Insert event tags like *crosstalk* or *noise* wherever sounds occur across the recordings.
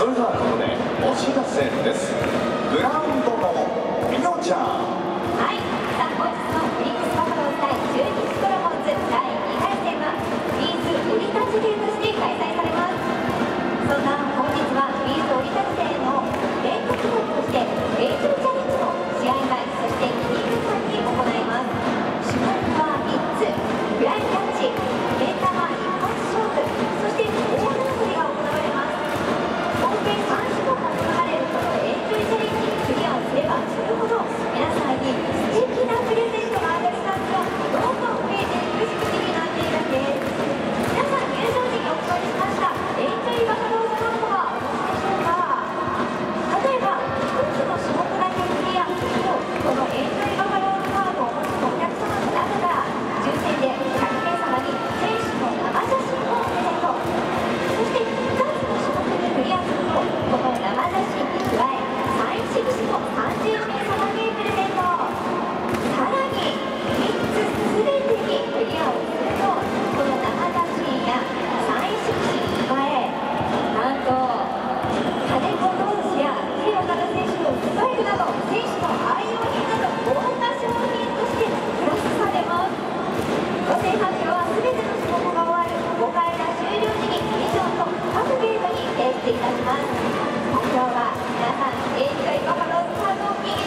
それではここでお知らせです。グラウンドのみのちゃん。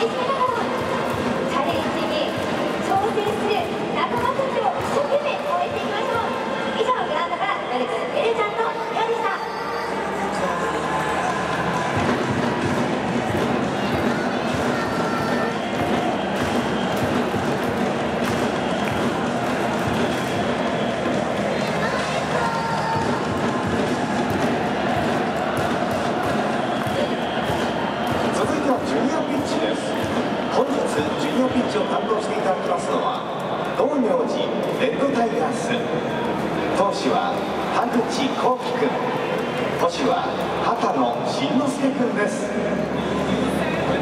Thank *laughs* you. を担当していただきますのは道明寺レッドタイガース投手は田口幸輝君捕手は畑野慎之介君です。